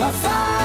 Afar